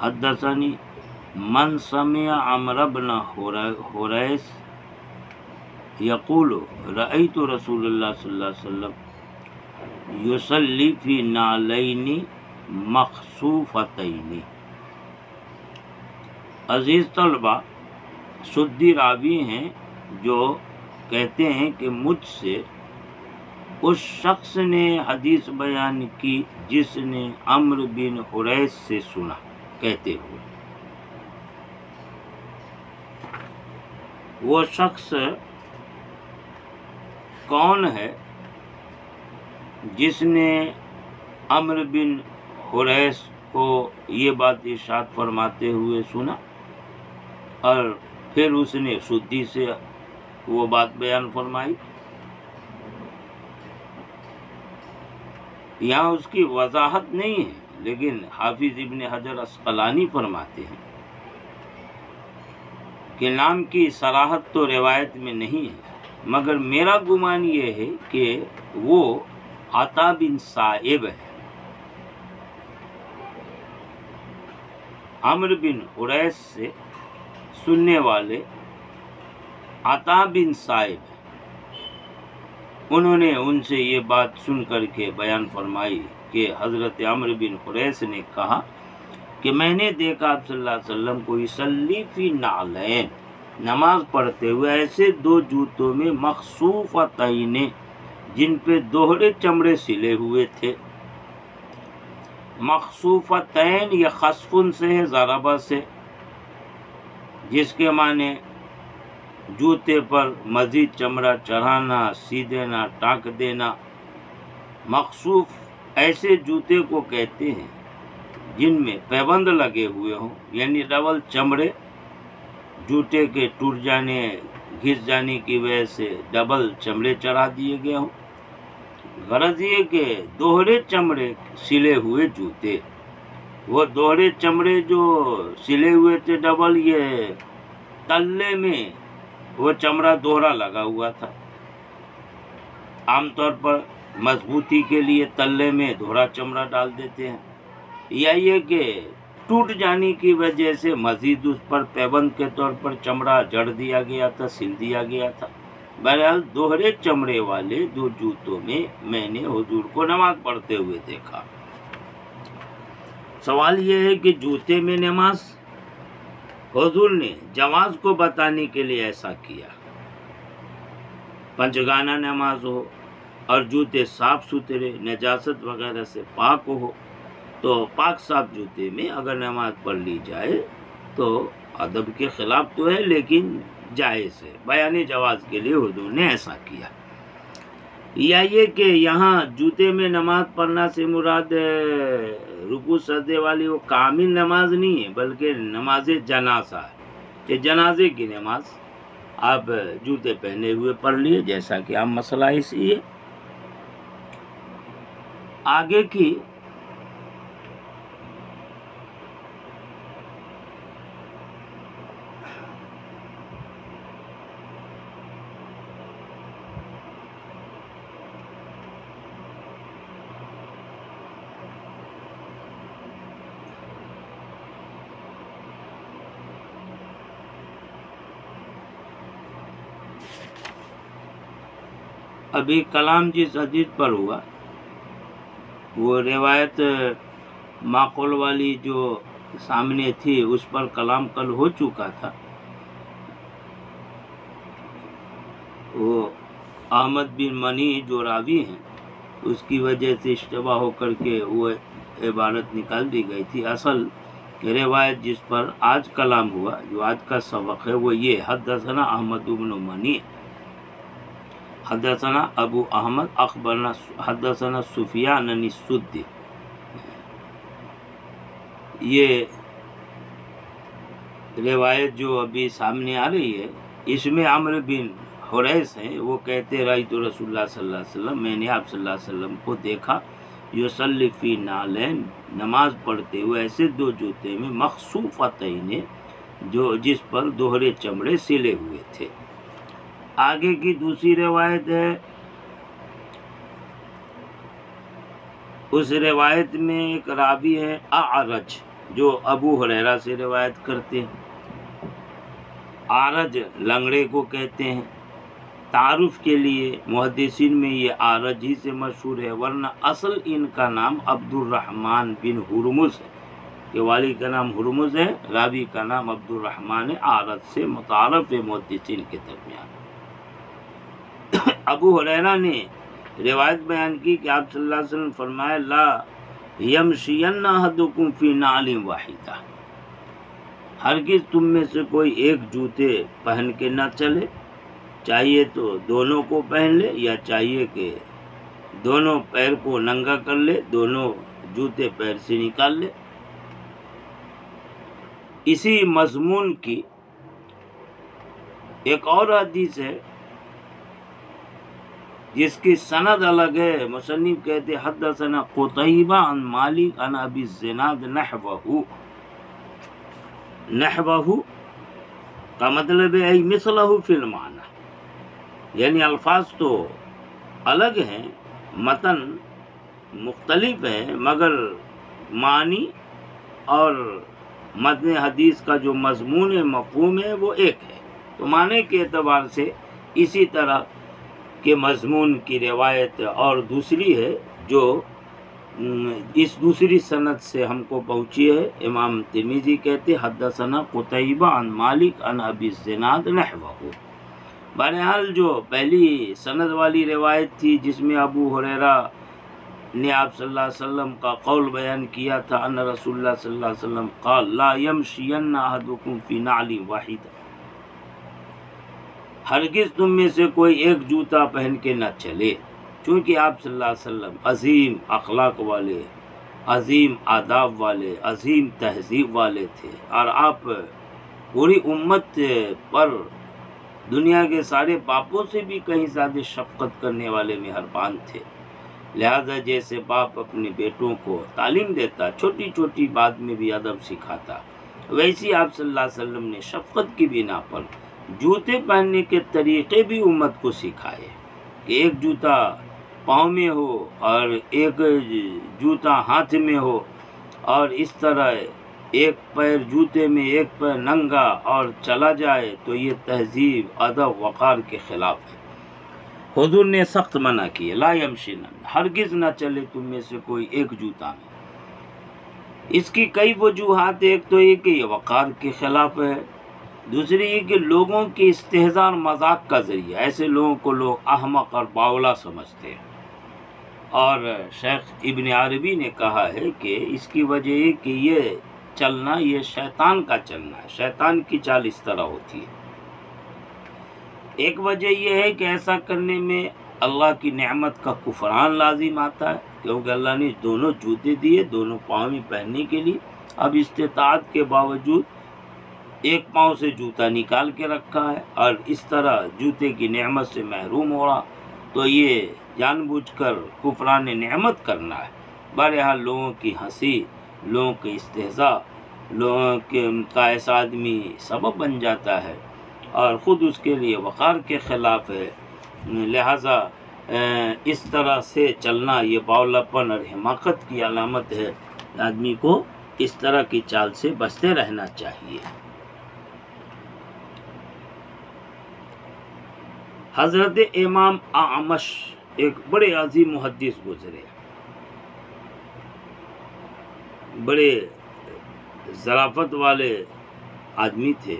हदसनी, मन समय अमरबन होरैस, यकुल रई तो रसूल वसम युसलीफ़ी नालईनी मखसूफ़तनी। अज़ीज़ तलबा शुद्धि रावी हैं जो कहते हैं कि मुझसे, उस शख्स ने हदीस बयान की जिसने अम्र बिन हुरैस से सुना। कहते हुए। वो शख्स कौन है जिसने अम्र बिन हुरैस को ये बात इशाद फरमाते हुए सुना और फिर उसने शुद्धि से वो बात बयान फरमाई? यहाँ उसकी वजाहत नहीं है। लेकिन हाफिज इबन हजर असकलानी फरमाते हैं कि नाम की सराहत तो रिवायत में नहीं है, मगर मेरा गुमान ये है कि वो आता बिन साहिब है। अमर बिन उरैस से सुनने वाले आता बिन साहिब उन्होंने उनसे ये बात सुन कर के बयान फरमाई कि हज़रत अमर बिन हुरैस ने कहा कि मैंने देखा आप वसल्लम को इसली फ़ी नालैन, नमाज़ पढ़ते हुए ऐसे दो जूतों में मखसूफ़ तईने जिन पे दोहरे चमड़े सिले हुए थे। मखसूफ़तैन या खसफुन से है, ज़राबा से, जिसके माने जूते पर मज़ीद चमड़ा चढ़ाना सी देना टाँक देना। मखसूफ ऐसे जूते को कहते हैं, जिनमें पैबंद लगे हुए हों, यानी डबल चमड़े, जूते के टूट जाने, घिस जाने की वजह से डबल चमड़े चढ़ा दिए गए हों। गरज ये कि दोहरे चमड़े सिले हुए जूते। वो दोहरे चमड़े जो सिले हुए थे डबल, ये तल्ले में वो चमड़ा दोहरा लगा हुआ था। आमतौर पर मजबूती के लिए तल्ले में दोहरा चमड़ा डाल देते हैं। या ये कि टूट जाने की वजह से मजीद उस पर पैबंद के तौर पर चमड़ा जड़ दिया गया था, सिल दिया गया था। बहरहाल, दोहरे चमड़े वाले दो जूतों में मैंने हजूर को नमाज़ पढ़ते हुए देखा। सवाल यह है कि जूते में नमाज़ हुजूर ने जवाज को बताने के लिए ऐसा किया। पंचगाना नमाज़ हो और जूते साफ़ सुथरे, नजासत वगैरह से पाक हो तो पाक साफ़ जूते में अगर नमाज़ पढ़ ली जाए तो अदब के ख़िलाफ़ तो है, लेकिन जायज़ है। बयान जवाज के लिए हुजूर ने ऐसा किया। या ये कि यहाँ जूते में नमाज़ पढ़ना से मुराद रुकू सजदे वाली वो कामिल नमाज़ नहीं है, बल्कि नमाज़ जनासा है। कि जनाजे की नमाज़ आप जूते पहने हुए पढ़ लिए, जैसा कि आप मसला इसी है। आगे की अभी कलाम जिस हदीस पर हुआ, वो रिवायत माकौल वाली जो सामने थी, उस पर कलाम कल हो चुका था। वो अहमद बिन मनी जो रावी हैं, उसकी वजह से इश्तबा होकर के वो इबारत निकाल दी गई थी। असल रिवायत जिस पर आज कलाम हुआ, जो आज का सबक है, वो ये, हदसना अहमद बिन मनी हदसना अबू अहमद अखबरना हदसना सुफियान सुद्दी ये रिवायत जो अभी सामने आ रही है इसमें अमर बिन हुरैस हैं वो कहते रही तो रसुल्ला वसल्लम मैंने आप सल्लल्लाहु अलैहि वसल्लम को देखा युसल्लिफी नालैन नमाज़ पढ़ते हुए ऐसे दो जूते में मखसूफ़तैन जो जिस पर दोहरे चमड़े सिले हुए थे आगे की दूसरी रिवायत है। उस रिवायत में एक रावी है, आरज, जो अबू हरेरा से रिवायत करते हैं। आरज लंगड़े को कहते हैं। तारुफ के लिए मुहदसिन में ये आरज ही से मशहूर है, वरना असल इनका नाम अब्दुलरहमान बिन हुरमुज है। के वाली का नाम हुरमुज है, रावी का नाम अब्दुलरहमान है, आरज से मुतारफ है मुहदसिन के दरमियान। अबू हुरैरा ने रिवायत बयान की कि आप सल्लल्लाहु अलैहि वसल्लम फरमाया, ला यमशियन अहदुकुम फ़ी नालिम वाहिदा। तुम में से कोई एक जूते पहन के ना चले। चाहिए तो दोनों को पहन ले या चाहिए कि दोनों पैर को नंगा कर ले, दोनों जूते पैर से निकाल ले। इसी मजमून की एक और हदीस है जिसकी सनद अलग है। मुसन्निफ कहते हदसना कुतैबा अन मालिक अन अबी जिनाद नहवहु। नहवहु का मतलब है मिसलहु फिल माना। यानी अल्फाज तो अलग हैं, मतन मुख्तलिफ़ हैं, मगर मानी और मदन हदीस का जो मजमून मफहूम है, वो एक है। तो माने के अतबार से इसी तरह के मजमून की रिवायत और दूसरी है, जो इस दूसरी सनत से हमको पहुँची है। इमाम तिरमिजी कहते हदसना कुतैबा अन मालिक अन अबी जिनाद नहवहु। बहरहाल, जो पहली सनद वाली रिवायत थी, जिसमें अबू हुरैरा ने आप सल्लल्लाहु का कौल बयान किया था, अन रसूलुल्लाह सल्लल्लाहु अलैहि वसल्लम क़ाल ला यमशियन अहदुकुम फ़ी नाली वाहिदा। हरगिज तुम में से कोई एक जूता पहन के ना चले। क्योंकि आप सल्लल्लाहु अलैहि वसल्लम अजीम अखलाक वाले, अजीम आदाब वाले, अजीम तहजीब वाले थे। और आप पूरी उम्मत पर दुनिया के सारे पापों से भी कहीं ज़्यादा शफकत करने वाले मेहरबान थे। लिहाजा जैसे बाप अपने बेटों को तालीम देता छोटी छोटी बात में भी अदब सिखाता, वैसी आप सल्लल्लाहु अलैहि वसल्लम ने शफकत की बिना पर जूते पहनने के तरीक़े भी उम्मत को सिखाए। कि एक जूता पाँव में हो और एक जूता हाथ में हो और इस तरह एक पैर जूते में, एक पैर नंगा और चला जाए तो ये तहजीब, अदब, वक़ार के ख़िलाफ़ है। हुजूर ने सख्त मना किया, ला यमशिन हरगिज न चले तुम में से कोई एक जूता में। इसकी कई वजूहत, एक तो ये कि ये वक़ार के ख़िलाफ़ है दूसरी ये कि लोगों के इस्तेजार मज़ाक का ज़रिया, ऐसे लोगों को लोग अहमक और बावला समझते हैं। और शेख इबन अरबी ने कहा है कि इसकी वजह ये कि ये चलना, ये शैतान का चलना है। शैतान की चाल इस तरह होती है। एक वजह यह है कि ऐसा करने में अल्लाह की नेमत का कुफरान लाजिम आता है, क्योंकि अल्लाह ने दोनों जूते दिए, दोनों पाँव में पहनने के लिए। अब इस्तात के बावजूद एक पाँव से जूता निकाल के रखा है और इस तरह जूते की नेमत से महरूम हो रहा। तो ये जानबूझकर कुफरान नेमत करना है। बहरहाल लोगों की हँसी, लोगों के इस्तेजा, लोगों के का ऐसा आदमी सबब बन जाता है और ख़ुद उसके लिए वक़ार के ख़िलाफ़ है। लिहाजा इस तरह से चलना ये बावलापन और हिमाकत की अलामत है। आदमी को इस तरह की चाल से बचते रहना चाहिए। हज़रत इमाम आमश, एक बड़े अजीम मुहदस गुजरे। बड़े ज़राफ़त वाले आदमी थे।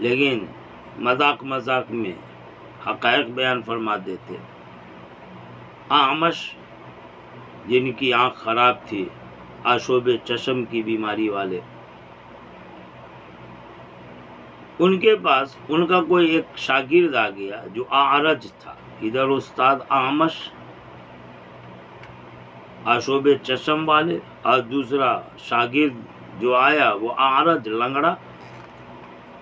लेकिन मज़ाक मज़ाक में हकायक बयान फरमा देते। आमश, जिनकी आँख ख़राब थी आशोब चशम की बीमारी वाले उनके पास उनका कोई एक शागिर्द आ गया जो आरज था। इधर उस्ताद आमश आशोब चशम वाले और दूसरा शागिर्द जो आया, वो आरज लंगड़ा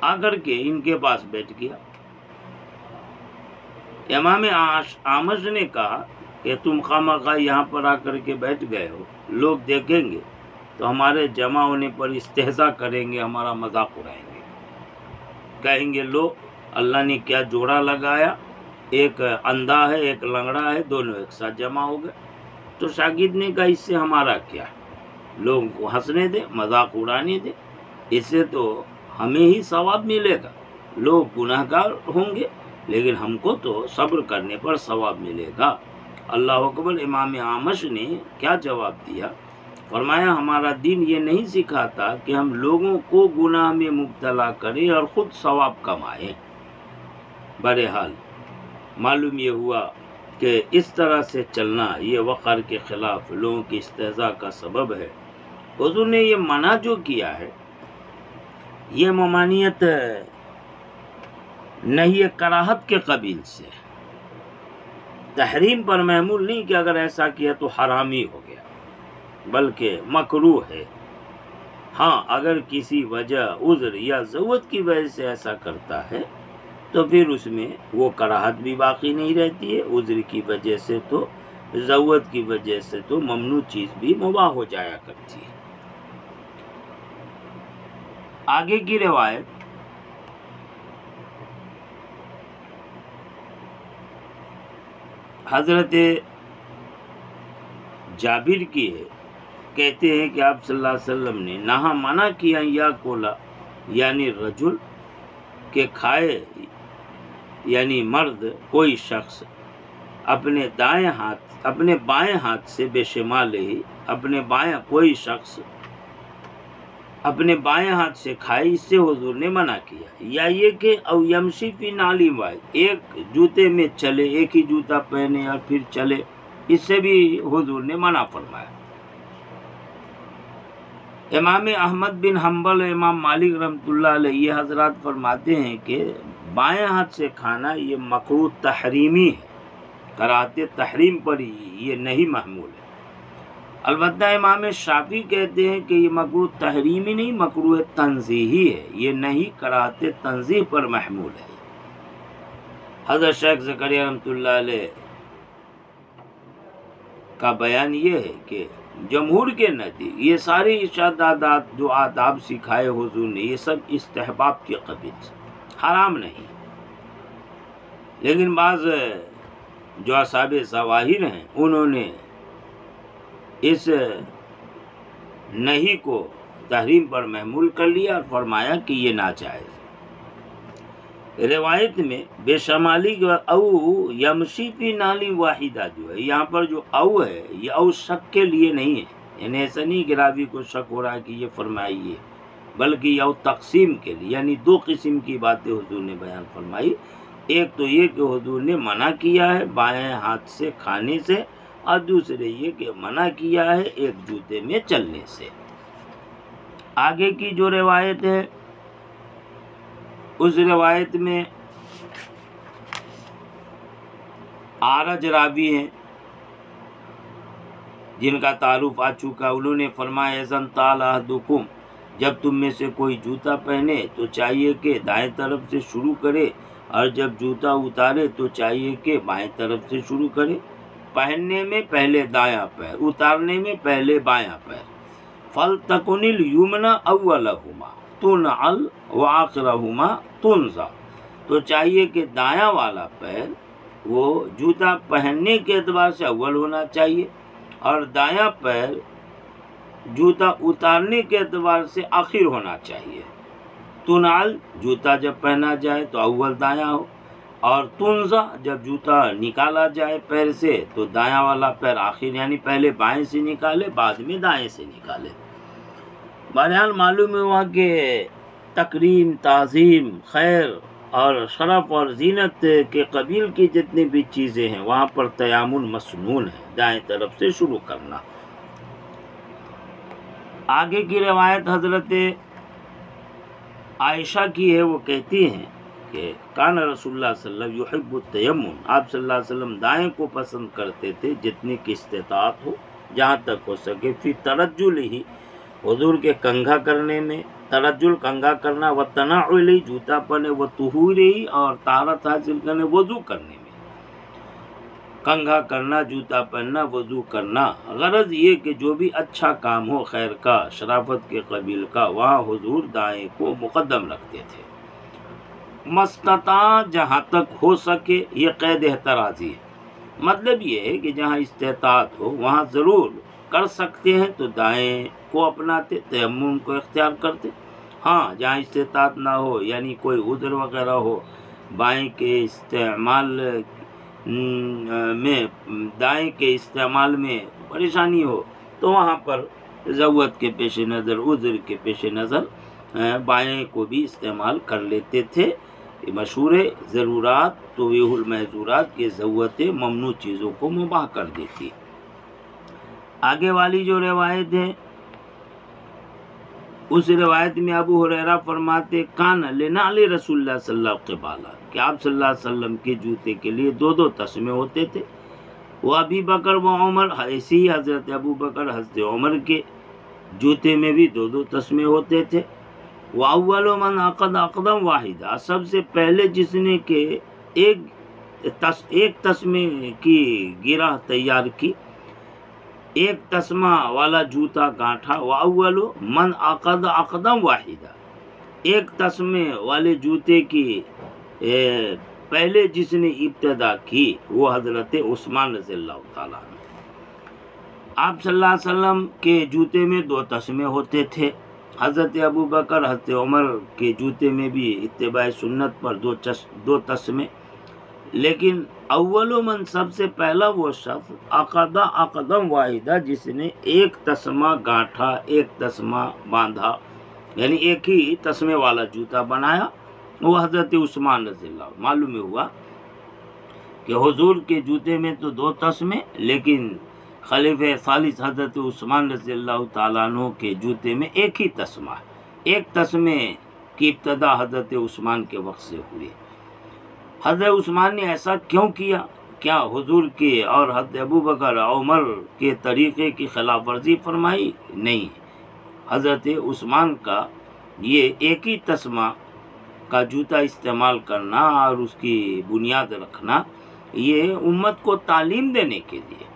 आकर के इनके पास बैठ गया। इमाम आमज ने कहा कि तुम खामा खा यहाँ पर आकर के बैठ गए हो, लोग देखेंगे तो हमारे जमा होने पर इस्तेजा करेंगे, हमारा मज़ाक उड़ाएँगे। कहेंगे, लो, अल्लाह ने क्या जोड़ा लगाया? एक अंधा है, एक लंगड़ा है, दोनों एक साथ जमा हो गए। तो शागिद ने कहा, इससे हमारा क्या? लोगों को हंसने दे, मज़ाक उड़ाने दे। इससे तो हमें ही सवाब मिलेगा। लोग गुनाहगार होंगे, लेकिन हमको तो सब्र करने पर सवाब मिलेगा। अल्लाह अकबर, इमाम आमश ने क्या जवाब दिया? फरमाया, हमारा दिन ये नहीं सिखाता कि हम लोगों को गुनाह में मुब्तला करें और ख़ुद सवाब कमाएँ। बहरहाल, मालूम ये हुआ कि इस तरह से चलना ये वक़र के ख़िलाफ़ लोगों की इस्तेजा का सबब है। हजूर ने ये मना जो किया है, ये ममानियत नहीं कराहत के कबील से तहरीम पर महमूल नहीं कि अगर ऐसा किया तो हरामी हो गया। बल्कि मकरू है। हाँ अगर किसी वजह, उज्र या ज़रूरत की वजह से ऐसा करता है तो फिर उसमें वो कराहत भी बाकी नहीं रहती है। उज्र की वजह से तो ज़रूरत की वजह से तो ममनू चीज़ भी मुबाह हो जाया करती है। आगे की रिवायत। हज़रत जाबिर की है। कहते हैं कि आप सल्लल्लाहु अलैहि वसल्लम ने नहा मना किया या कोला, यानी रजुल के खाए, यानी मर्द, कोई शख्स अपने दाएँ हाथ, अपने बाएँ हाथ से बेशुमाल ही अपने बाएँ, कोई शख्स अपने बाएँ हाथ से खाए, इससे हुजूर ने मना किया। या ये कि अवयमशी फ़ी नाली वाय एक जूते में चले, एक ही जूता पहने और फिर चले, इससे भी हुजूर ने मना फरमाया। इमाम अहमद बिन हम्बल इमाम मालिक रमतुल्लाह अलैह, ये हजरात फरमाते हैं कि बाएँ हाथ से खाना ये मकरू तहरीमी है, कराते तहरीम पर ही, ये नहीं महमूल है। अलबत् इमाम शाफी कहते हैं कि ये मकरू तहरीमी नहीं, मकरू तनजीही है ये नहीं कराते तंजीह पर महमूल है। हज़रत शेख जकरिया रमतुल्लाह अलैह का बयान ये है कि जमहूर के नज़दीक ये सारे इशादात जो आदाब सिखाए हुजूर ने, ये सब इस्तेहबाब के कबिल हराम नहीं। लेकिन बाज़, जो असाब सवाहिर हैं, उन्होंने इस नहीं को तहरीम पर महमूल कर लिया और फरमाया कि ये नाजायज़। रिवायत में बेशमाली अऊ यमशी की नाली वाहिदा जो है, यहाँ पर जो अव है, ये अव शक के लिए नहीं है। यानी ऐसा नहीं कि रावी को शक हो रहा है कि ये फरमाइए, बल्कि यह तकसीम के लिए, यानी दो किस्म की बातें हुजूर ने बयान फरमाई। एक तो ये कि हुजूर ने मना किया है बाएँ हाथ से खाने से, और दूसरे ये कि मना किया है एक जूते में चलने से। आगे की जो रिवायत है उस रिवायत में आरज रावी हैं, जिनका तारुफ आ चुका उन्होंने फरमाया ताला तालुकुम जब तुम में से कोई जूता पहने तो चाहिए कि दाएँ तरफ़ से शुरू करे, और जब जूता उतारे तो चाहिए कि बाएँ तरफ़ से शुरू करे। पहनने में पहले दायां पैर, उतारने में पहले बायां पैर। फल तकुनिल युमना अव्वलहुमा तुन अल व आखिरहुमा तुनजा तो चाहिए कि दाया वाला पैर वो जूता पहनने के अतबार से अव्वल होना चाहिए और दाया पैर जूता उतारने के अतबार से आखिर होना चाहिए। तुनाल जूता जब पहना जाए तो अव्वल दाया हो और तुनजा जब जूता निकाला जाए पैर से तो दाया वाला पैर आखिर यानी पहले बाएँ से निकाले, बाद में दाएँ से निकाले। बहरहाल मालूम हुआ कि तकरीम, तज़ीम, खैर और शरफ और जीनत के कबील की जितनी भी चीज़ें हैं, वहाँ पर तयामुन मसनून है। दाएँ तरफ़ से शुरू करना। आगे की रवायत हज़रत आयशा की है, वो कहती हैं कि कान रसुल्ला युहिबुतयमन आप सल्लल्लाहु दाएँ को पसंद करते थे जितनी की इस्तात हो, जहाँ तक हो सके फिर तरजुल ही हुजूर के कंघा करने में, तरजुल कंघा करना, व तनाउली जूता पहने, व तुहूरी और तारत हासिल करने, वज़ू करने में। कंघा करना, जूता पहनना, वज़ू करना। गरज ये कि जो भी अच्छा काम हो, खैर का, शराफत के कबील का, वहाँ हजूर दाएँ को मुकदम रखते थे। मस्तता जहाँ तक हो सके, ये कैद एतराज़ी है। मतलब ये है कि जहाँ इस्तात हो, वहाँ ज़रूर कर सकते हैं तो दाएँ को अपनाते तयम को इख्तियार करते। हाँ जहाँ इस्तात ना हो, यानी कोई उधर वगैरह हो, बाएँ के इस्तेमाल में, दाएँ के इस्तेमाल में परेशानी हो तो वहाँ पर ज़रूरत के पेश नज़र उज़र के पेश नज़र बाएँ को भी इस्तेमाल कर लेते थे। मशहूर ज़रूरत तो महजूरात के ज़रूरत ममनू चीज़ों को मुबाह कर देती। आगे वाली जो रवायत है, उस रवायत में अबू हुरैरा फरमाते, कान लेना ले रसूल सल्लल्लाहु के बाला। कि आप सल्लल्लाहु अलैहि वसल्लम के जूते के लिए दो दो तस्मे होते थे। वो अभी बकर, व उमर, ऐसे ही हज़रत अबू बकर, हज़रत उमर के जूते में भी दो दो तस्मे होते थे। वाउल मन अकद अकदम वाहिदा। सबसे पहले जिसने के एक तस, एक तस्मे की गिरा तैयार की एक तस्मा वाला जूता गांठा वाउलो मन अकद अकदम वाहिदा। एक तस्मे वाले जूते की ए, पहले जिसने इब्तदा की वो हज़रत उस्मान रज़ी ताला आप सल्लल्लाहु अलैहि वसल्लम के जूते में दो तस्मे होते थे। हज़रत अबू बकर हज़रत उमर के जूते में भी इतबा सुन्नत पर दो चस दो तस्मे। लेकिन अव्वल मन सबसे पहला वो शख्स अकदा अकदम वाहिदा, जिसने एक तस्मा गांठा, एक तस्मा बांधा, यानी एक ही तस्मे वाला जूता बनाया वो हज़रत उस्मान रजील्ला मालूम हुआ कि हुजूर के जूते में तो दो तस्मे, लेकिन खलीफ सालिस हज़रत उस्मान रजील्ला तु के जूते में एक ही तस्मा एक तस्मे की इब्तदा हज़रत उस्मान के वक्त से हुई हज़रत उस्मान ने ऐसा क्यों किया? क्या हुजूर के और हद अबू बकर उमर के तरीक़े की खिलाफ वर्जी फरमाई? नहीं। हज़रत उस्मान का ये एक ही तस्मा का जूता इस्तेमाल करना और उसकी बुनियाद रखना, ये उम्मत को तालीम देने के लिए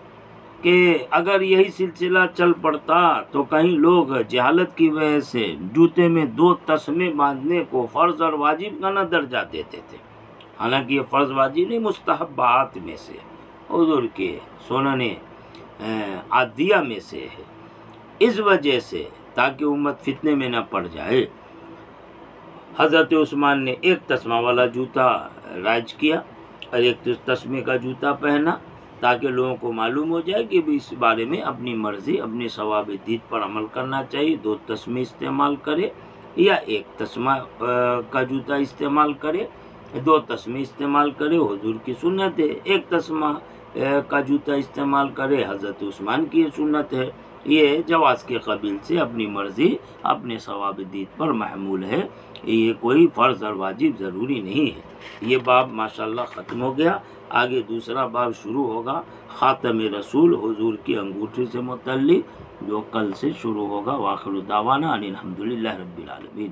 कि अगर यही सिलसिला चल पड़ता तो कहीं लोग जहालत की वजह से जूते में दो तस्मे बांधने को फ़र्ज़ और वाजिब का न दर्जा देते थे। हालाँकि ये फ़र्ज़ वाजिब नहीं मुस्तहबात में से हजूर के सोनने आदिया में से है। इस वजह से ताकि उम्मत फितने में न पड़ जाए। हज़रत उस्मान ने एक तस्मा वाला जूता राज किया और एक तस्मे का जूता पहना ताकि लोगों को मालूम हो जाए कि इस बारे में अपनी मर्ज़ी, अपने सवाब दीद पर अमल करना चाहिए। दो तस्मे इस्तेमाल करे या एक तस्मा का जूता इस्तेमाल करे। दो तस्मे इस्तेमाल करे, हजूर की सुन्नत है। एक तस्मा का जूता इस्तेमाल करे, हज़रत उस्मान की सुन्नत है। ये जवाज़ के कबील से अपनी मर्ज़ी, अपने सवाब दीद पर महमूल है। ये कोई फ़र्ज़ और वाजिब ज़रूरी नहीं है। ये बाब माशाल्लाह ख़त्म हो गया। आगे दूसरा बाब शुरू होगा। ख़ातम रसूल, हुजूर की अंगूठी से मुतल्लिक, जो कल से शुरू होगा। वाखिर दावाना अनिलहमदिल्ला रब्बिल